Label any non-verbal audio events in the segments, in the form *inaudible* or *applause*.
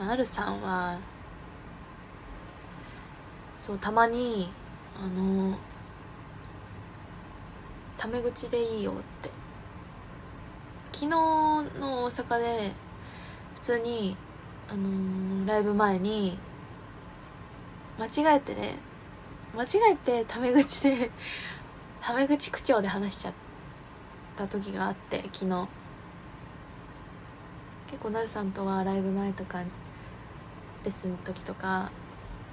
なるさんはそうたまにあのタメ口でいいよって。昨日の大阪で普通にあのライブ前に間違えてね間違えてタメ口で *laughs* タメ口口調で話しちゃった時があって昨日。結構なるさんとはライブ前とかレッスンの時とか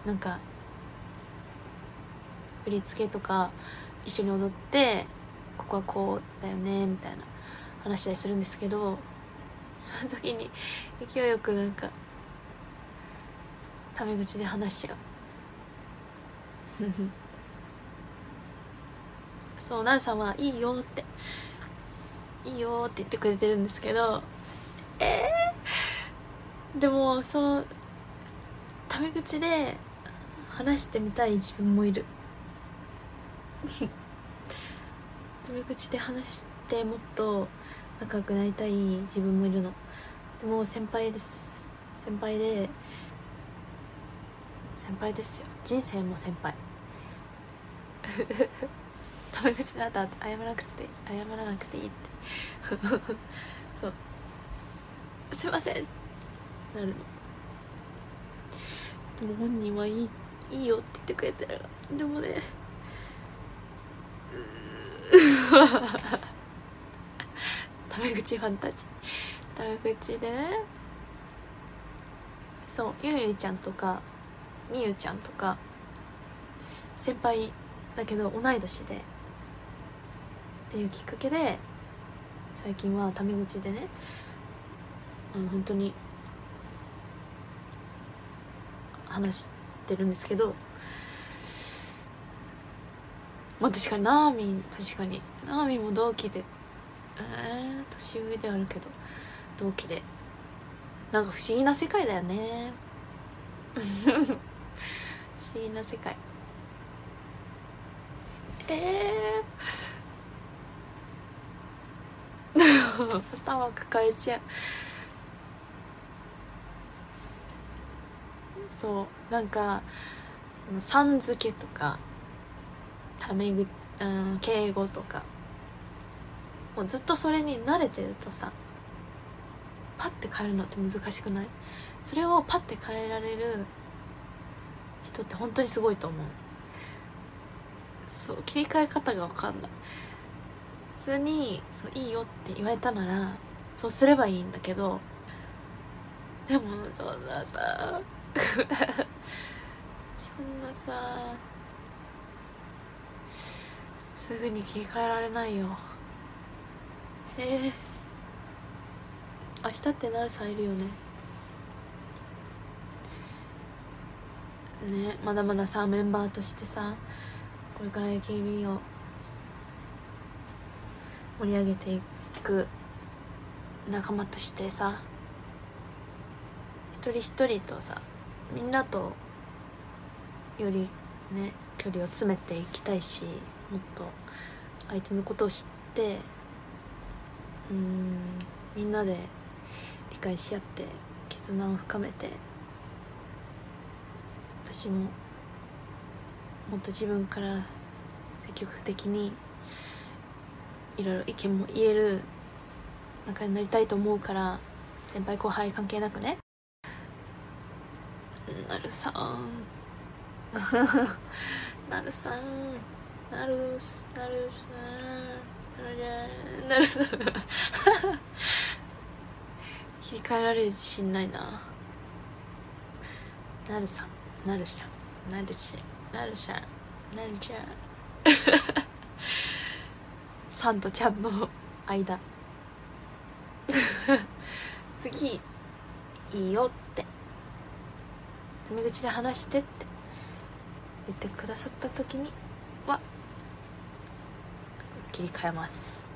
なんか振り付けとか一緒に踊ってここはこうだよねみたいな話したりするんですけどその時に勢いよくなんかタメ口で話しちゃう。*laughs* そうなるさんは「いいよ」って「いいよ」って言ってくれてるんですけどえー、でもそうタメ口で話してみたい自分もいる。タメ口で話してもっと仲良くなりたい自分もいるの。でも先輩です。先輩で先輩ですよ。人生も先輩。*laughs* タメ口だった謝らなくて謝らなくていいって。*laughs* そう。すいません。なるの。でも本人はいいいいよって言ってくれてる。でもね。*laughs* タメ口ファンタジー。タメ口で。そうゆうゆちゃんとかみゆちゃんとか先輩だけど同い年で。っていうきっかけで最近はタメ口でね。あの本当に話してるんですけどまあ確かにナーミン確かに。ナーミンも同期でえー、年上ではあるけど同期で。なんか不思議な世界だよね。*laughs* 不思議な世界。ええー、頭抱えちゃう。そうなんかそのさん付けとかタメぐうん敬語とかもうずっとそれに慣れてるとさパッて変えるのって難しくない？それをパッて変えられる人って本当にすごいと思う。そう切り替え方が分かんない。普通にそういいよって言われたならそうすればいいんだけどでもそんな。さそんなさすぐに切り替えられないよ。えー、明日ってなるさんいるよね。ねまだまださメンバーとしてさこれから AKB を盛り上げていく仲間としてさ一人一人とさみんなとよりね距離を詰めていきたいしもっと相手のことを知ってうんみんなで理解し合って絆を深めて私ももっと自分から積極的にいろいろ意見も言える仲になりたいと思うから先輩後輩関係なくね。*laughs* なるさん。なるさん。なるなるさん。なるさん。*laughs* 切り替えられる自信ないな。なるさん。なるしゃん。なるしなるしゃん。なるちゃん。*laughs* さんとちゃんの間。次いいよって。タメ口で話してって言ってくださった時には切り替えます。